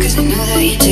Cause I know that you do.